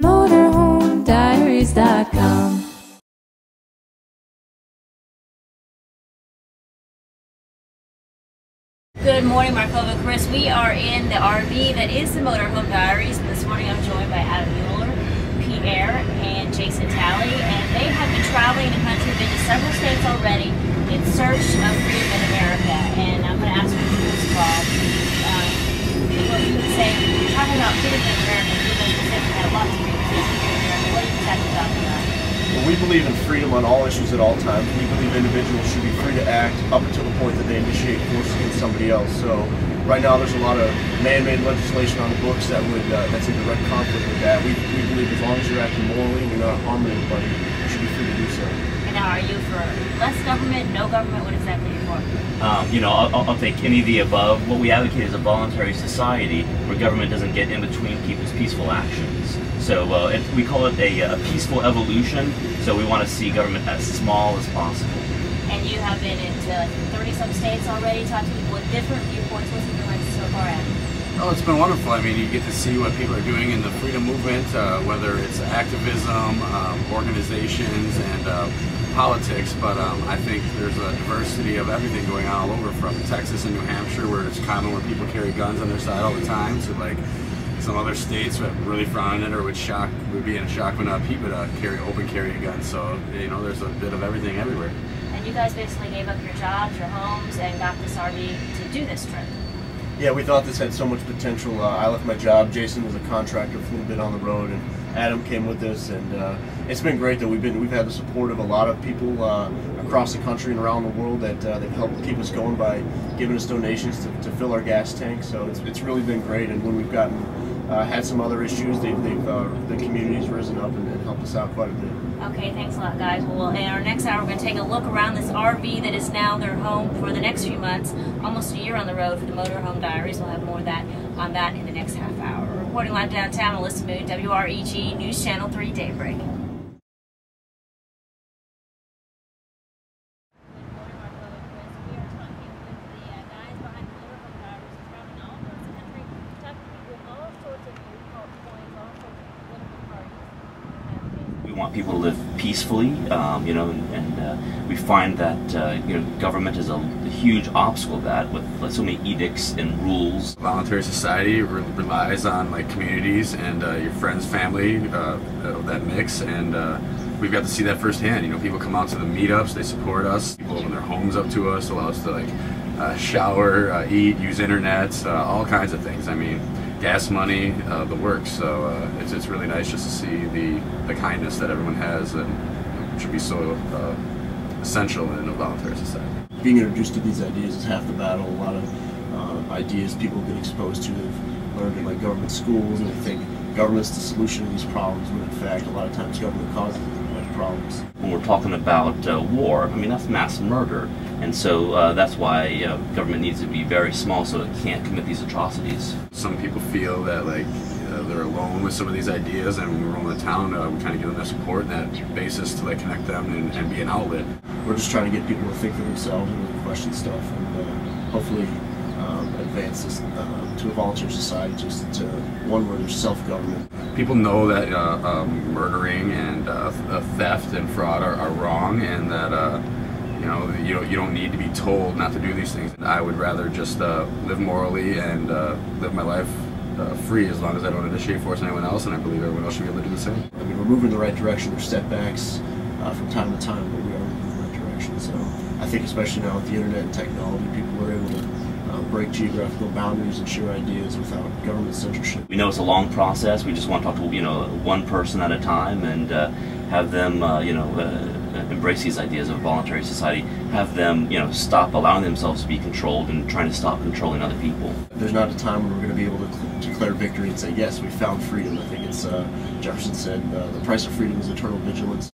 motorhomediaries.com. Good morning, Markova Chris. We are in the RV that is the Motorhome Diaries. This morning I'm joined by Adam Mueller, Pete Eyre, and Jason Talley. And they have been traveling the country, been to several states already in search of freedom in America. And I'm going to ask first of all, um, what you would say, talking about freedom in America, you know, specifically have lots of freedom in America. What are you exactly talking about? Well, we believe in freedom on all issues at all times. We believe individuals should be free to act up until the point that they initiate force against somebody else. So right now there's a lot of man-made legislation on the books that would uh, that's in direct conflict with that. We, we believe as long as you're acting morally and you're not harming anybody, you should be free to do so. And now are you for less government, no government? What exactly are you for? Um, you know, I'll, I'll take any of the above. What we advocate is a voluntary society where government doesn't get in between people's peaceful actions. So uh, it, we call it a, a peaceful evolution. So we want to see government as small as possible. And you have been into like 30 some states already, talking to people with different viewpoints. What's it been like so far, Adam? Oh, it's been wonderful. I mean, you get to see what people are doing in the freedom movement, uh, whether it's activism, um, organizations, and uh, politics. But um, I think there's a diversity of everything going on all over, from Texas and New Hampshire, where it's common where people carry guns on their side all the time, to like some other states that really frown it or would shock, would be in shock when uh, people uh, carry open carry a gun. So you know, there's a bit of everything everywhere. And you guys basically gave up your jobs, your homes, and got this RV to do this trip. Yeah, we thought this had so much potential. Uh, I left my job. Jason was a contractor for a little bit on the road, and Adam came with us. And uh, it's been great that we've been we've had the support of a lot of people uh, across the country and around the world that uh, they've helped keep us going by giving us donations to, to fill our gas tank. So it's, it's really been great. And when we've gotten uh, had some other issues, they've, they've uh, the community's risen up and, and helped us out quite a bit. Okay, thanks a lot, guys. Well, in our next hour, we're going to take a look around this RV that is now their home for the next few months, almost a year on the road for the Motorhome Diaries. We'll have more of that on that in the next half hour. Reporting live downtown, Alyssa Moon, WREG News Channel 3 Daybreak. Want people to live peacefully, um, you know, and, and uh, we find that uh, you know government is a, a huge obstacle to that with like, so many edicts and rules. Voluntary society re- relies on like communities and uh, your friends, family, uh, that mix, and uh, we've got to see that firsthand. You know, people come out to the meetups, they support us. People open their homes up to us, allow us to like uh, shower, eat, use internet, all kinds of things. I mean, gas money, uh, the works. So uh, it's it's really nice just to see the the kindness that everyone has, and should be so uh, essential in a voluntary society. Being introduced to these ideas is half the battle. A lot of uh, ideas people get exposed to, they've learned in like government schools, and they think government's the solution to these problems, when in fact, a lot of times government causes much problems. When we're talking about uh, war, I mean that's mass murder, and so uh, that's why you government needs to be very small so it can't commit these atrocities. Some people feel that like uh, they're alone with some of these ideas, and when we roll the town, uh, we kind of give them that support and that basis to like connect them and, and be an outlet. We're just trying to get people to think for themselves and really question stuff, and uh, hopefully um, advance this uh, to a volunteer society, just to one where there's self-government. People know that uh, um, murdering and uh, theft and fraud are, are wrong, and that uh, you know you don't, you don't need to be told not to do these things. I would rather just uh, live morally and uh, live my life uh, free as long as I don't initiate force on anyone else, and I believe everyone else should be able to do the same. I mean, we're moving in the right direction. There's setbacks uh, from time to time, but we are moving in the right direction. So I think, especially now with the internet and technology, people are able to uh, break geographical boundaries and share ideas without government censorship. We know it's a long process. We just want to talk to you know one person at a time and uh, have them uh, you know uh, embrace these ideas of voluntary society. Have them you know stop allowing themselves to be controlled and trying to stop controlling other people. There's not a time when we're going to be able to declare victory and say, yes, we found freedom. I think it's uh, Jefferson said, uh, the price of freedom is eternal vigilance.